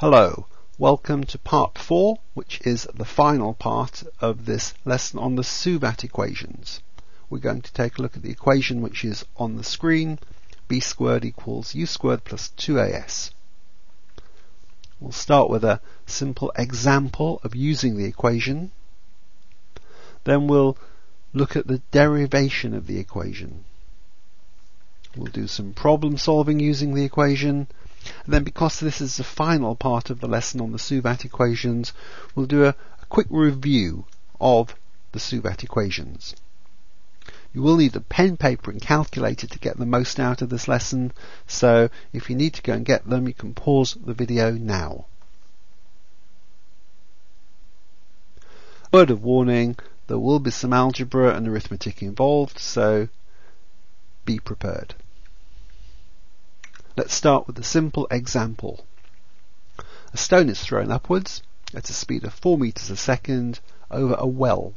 Hello, welcome to part 4, which is the final part of this lesson on the Suvat equations. We're going to take a look at the equation which is on the screen, v squared equals u squared plus 2as. We'll start with a simple example of using the equation. Then we'll look at the derivation of the equation. We'll do some problem solving using the equation and then because this is the final part of the lesson on the Suvat equations, we'll do a, a quick review of the Suvat equations. You will need a pen, paper and calculator to get the most out of this lesson, so if you need to go and get them, you can pause the video now. Word of warning, there will be some algebra and arithmetic involved, so be prepared. Let's start with a simple example. A stone is thrown upwards at a speed of 4 meters a second over a well.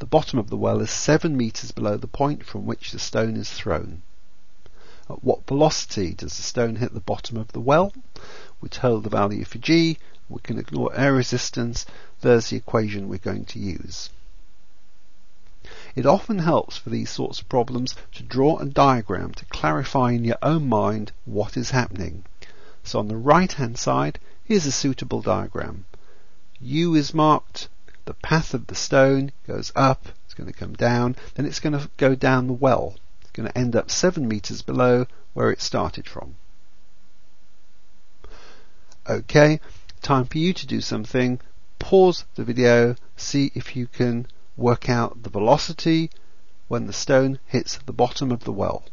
The bottom of the well is 7 meters below the point from which the stone is thrown. At what velocity does the stone hit the bottom of the well? We're told the value for g. We can ignore air resistance. There's the equation we're going to use. It often helps for these sorts of problems to draw a diagram to clarify in your own mind what is happening. So on the right hand side, here's a suitable diagram. U is marked, the path of the stone goes up, it's going to come down, then it's going to go down the well. It's going to end up 7 meters below where it started from. Okay, time for you to do something. Pause the video, see if you can work out the velocity when the stone hits the bottom of the well.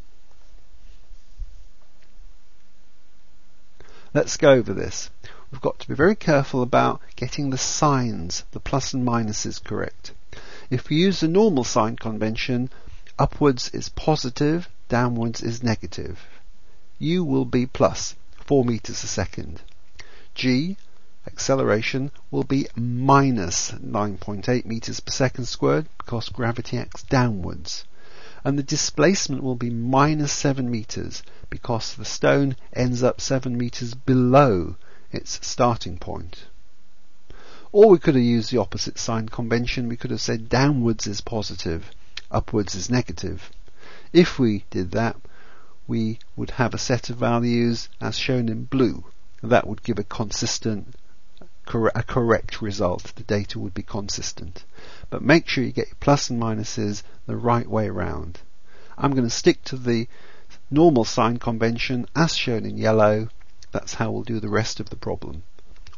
Let's go over this. We've got to be very careful about getting the signs, the plus and minuses correct. If we use the normal sign convention, upwards is positive, downwards is negative. U will be plus 4 meters a second. G acceleration will be minus 9.8 meters per second squared because gravity acts downwards. And the displacement will be minus 7 meters because the stone ends up 7 meters below its starting point. Or we could have used the opposite sign convention. We could have said downwards is positive, upwards is negative. If we did that, we would have a set of values as shown in blue. That would give a consistent cor- a correct result. The data would be consistent. But make sure you get your plus and minuses the right way around. I'm going to stick to the normal sign convention as shown in yellow. That's how we'll do the rest of the problem.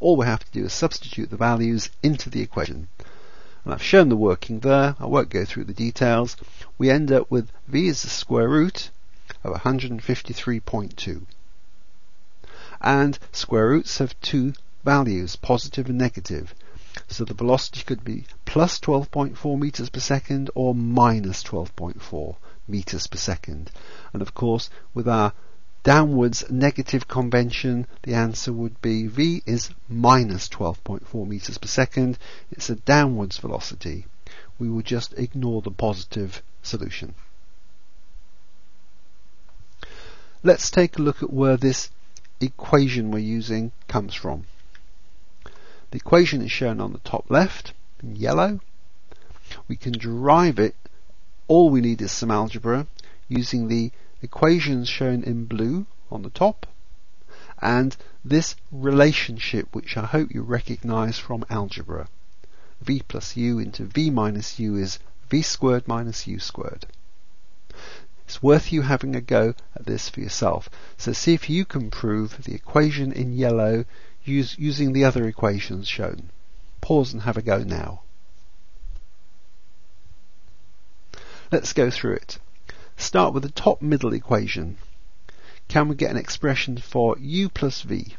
All we have to do is substitute the values into the equation. And I've shown the working there. I won't go through the details. We end up with v is the square root of 153.2. And square roots have two values, positive and negative. So the velocity could be plus 12.4 meters per second or minus 12.4 meters per second. And of course, with our downwards negative convention, the answer would be v is minus 12.4 meters per second. It's a downwards velocity. We will just ignore the positive solution. Let's take a look at where this equation we're using comes from. The equation is shown on the top left in yellow. We can derive it. All we need is some algebra using the equations shown in blue on the top and this relationship which I hope you recognize from algebra. v plus u into v minus u is v squared minus u squared. It's worth you having a go at this for yourself. So see if you can prove the equation in yellow use, using the other equations shown. Pause and have a go now. Let's go through it. Start with the top middle equation. Can we get an expression for u plus v?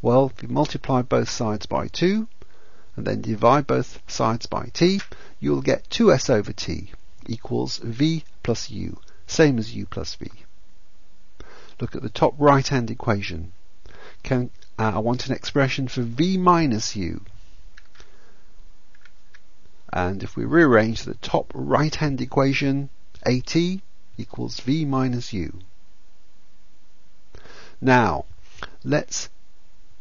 Well, if you multiply both sides by 2 and then divide both sides by t, you'll get 2s over t equals v plus u, same as u plus v. Look at the top right hand equation. Can, uh, I want an expression for v minus u. And if we rearrange the top right hand equation, at equals v minus u. Now, let's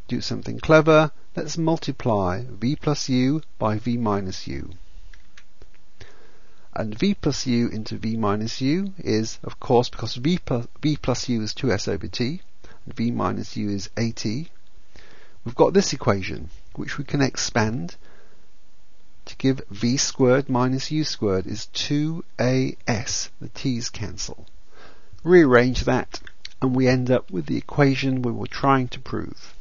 do something clever, let's multiply v plus u by v minus u. And v plus u into v minus u is, of course, because v plus, v plus u is 2s over t, and v minus u is at, we've got this equation, which we can expand to give v squared minus u squared is 2as. The t's cancel. Rearrange that and we end up with the equation we were trying to prove.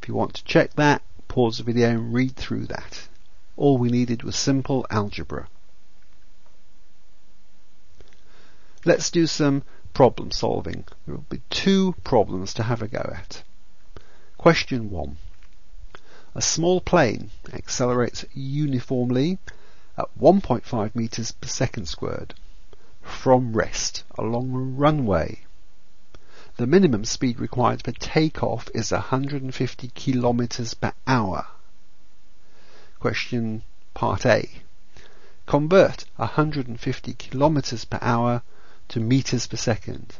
If you want to check that, pause the video and read through that. All we needed was simple algebra. Let's do some problem solving. There will be two problems to have a go at. Question 1. A small plane accelerates uniformly at 1.5 meters per second squared from rest along a runway. The minimum speed required for takeoff is 150 kilometers per hour. Question part A. Convert 150 kilometers per hour to meters per second.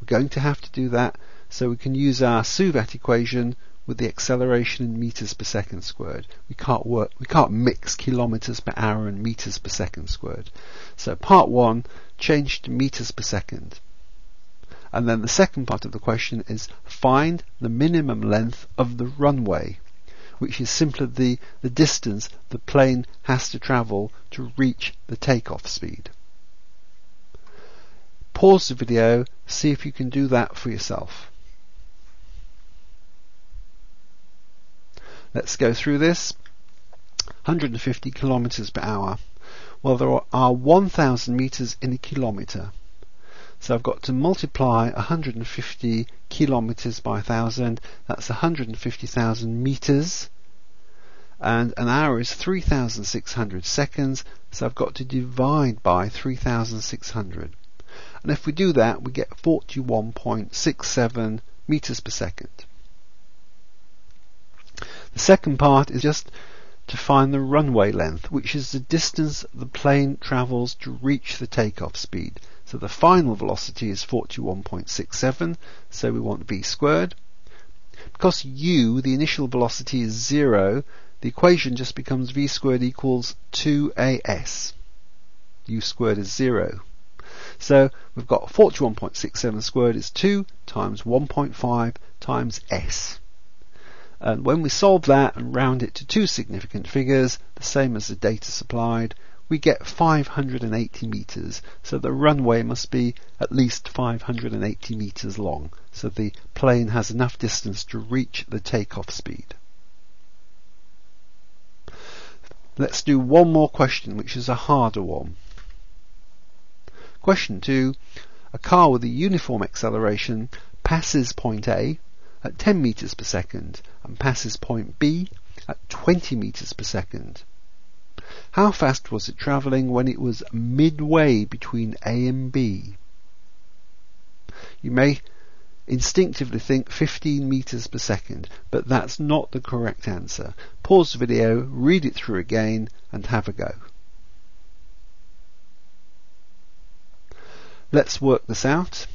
We're going to have to do that so we can use our Suvat equation with the acceleration in meters per second squared. We can't work, we can't mix kilometers per hour and meters per second squared. So part one, change to meters per second. And then the second part of the question is find the minimum length of the runway, which is simply the, the distance the plane has to travel to reach the takeoff speed. Pause the video, see if you can do that for yourself. Let's go through this. 150 kilometers per hour. Well, there are 1,000 meters in a kilometer. So I've got to multiply 150 kilometers by 1,000. That's 150,000 meters. And an hour is 3,600 seconds. So I've got to divide by 3,600. And if we do that, we get 41.67 meters per second. The second part is just to find the runway length, which is the distance the plane travels to reach the takeoff speed. So the final velocity is 41.67, so we want v squared. Because u, the initial velocity, is 0, the equation just becomes v squared equals 2as. u squared is 0. So we've got 41.67 squared is 2 times 1.5 times s. And when we solve that and round it to two significant figures, the same as the data supplied, we get 580 meters. So the runway must be at least 580 meters long. So the plane has enough distance to reach the takeoff speed. Let's do one more question, which is a harder one. Question 2. A car with a uniform acceleration passes point A at 10 meters per second and passes point B at 20 meters per second. How fast was it travelling when it was midway between A and B? You may instinctively think 15 meters per second, but that's not the correct answer. Pause the video, read it through again, and have a go. Let's work this out.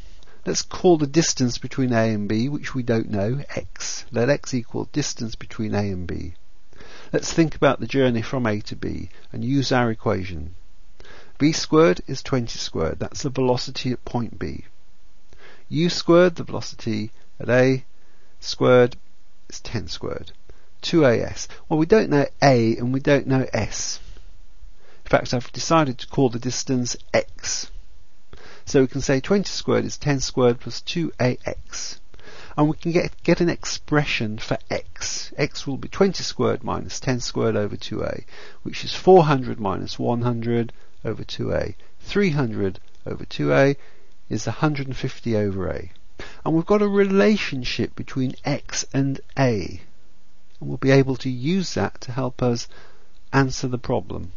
Let's call the distance between A and B, which we don't know, x. Let x equal distance between A and B. Let's think about the journey from A to B and use our equation. v squared is 20 squared. That's the velocity at point B. u squared, the velocity at A, squared is 10 squared. 2as. Well, we don't know A and we don't know s. In fact, I've decided to call the distance x. So we can say 20 squared is 10 squared plus 2ax. And we can get, get an expression for x. x will be 20 squared minus 10 squared over 2a, which is 400 minus 100 over 2a. 300 over 2a is 150 over a. And we've got a relationship between x and a. And we'll be able to use that to help us answer the problem.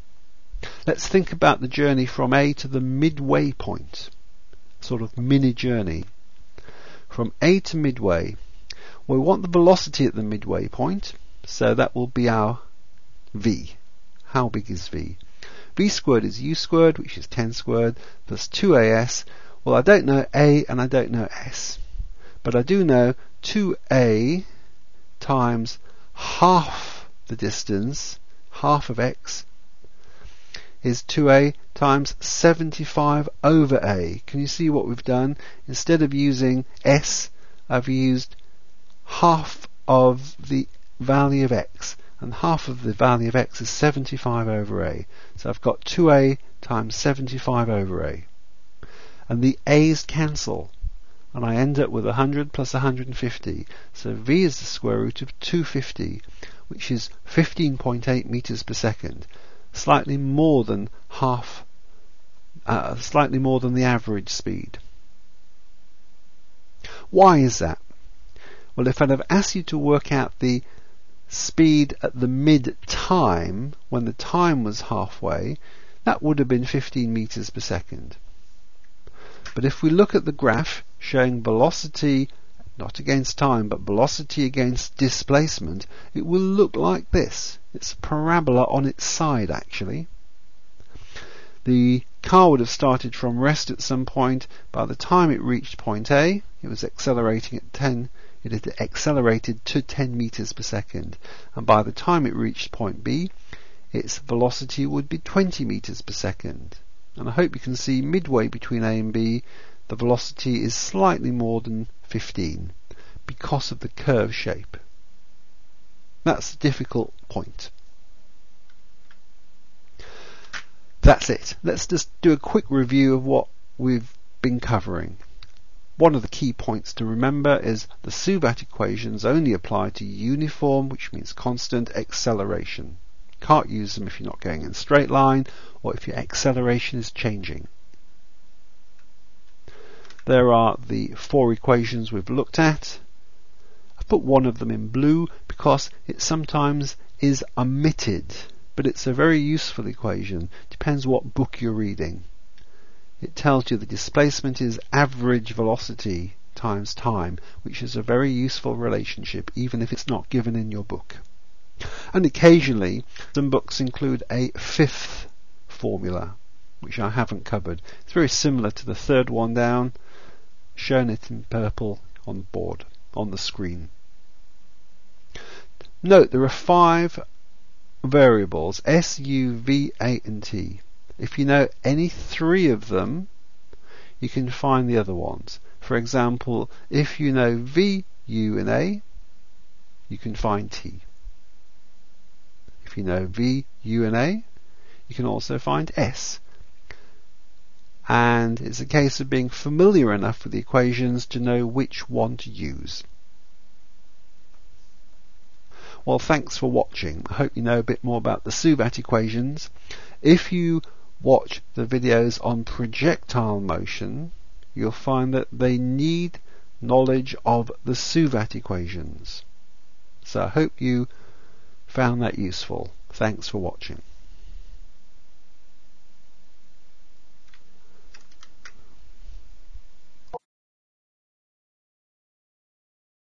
Let's think about the journey from A to the midway point sort of mini journey. From A to midway, we want the velocity at the midway point, so that will be our v. How big is v? v squared is u squared, which is 10 squared, plus 2as. Well, I don't know a and I don't know s. But I do know 2a times half the distance, half of x, is 2a times 75 over a. Can you see what we've done? Instead of using s, I've used half of the value of x and half of the value of x is 75 over a. So I've got 2a times 75 over a. And the a's cancel and I end up with 100 plus 150. So v is the square root of 250, which is 15.8 meters per second, slightly more than half, uh, slightly more than the average speed. Why is that? Well, if I'd have asked you to work out the speed at the mid time, when the time was halfway, that would have been 15 meters per second. But if we look at the graph showing velocity, not against time, but velocity against displacement, it will look like this. It's a parabola on its side actually. The car would have started from rest at some point. By the time it reached point A, it was accelerating at 10 it had accelerated to 10 meters per second, and by the time it reached point B, its velocity would be 20 meters per second. And I hope you can see midway between A and B, the velocity is slightly more than 15 because of the curve shape. That's the difficult point. That's it. Let's just do a quick review of what we've been covering. One of the key points to remember is the Suvat equations only apply to uniform, which means constant, acceleration. Can't use them if you're not going in a straight line or if your acceleration is changing. There are the four equations we've looked at. I've put one of them in blue because it sometimes is omitted, but it's a very useful equation. Depends what book you're reading it tells you the displacement is average velocity times time, which is a very useful relationship even if it's not given in your book. And occasionally, some books include a fifth formula, which I haven't covered. It's very similar to the third one down, shown it in purple on the board, on the screen. Note there are five variables, S, U, V, A, and T. If you know any three of them, you can find the other ones. For example, if you know V, U, and A, you can find T. If you know V, U, and A, you can also find S. And it's a case of being familiar enough with the equations to know which one to use. Well, thanks for watching. I hope you know a bit more about the Suvat equations. If you watch the videos on projectile motion, you'll find that they need knowledge of the Suvat equations. So I hope you found that useful. Thanks for watching.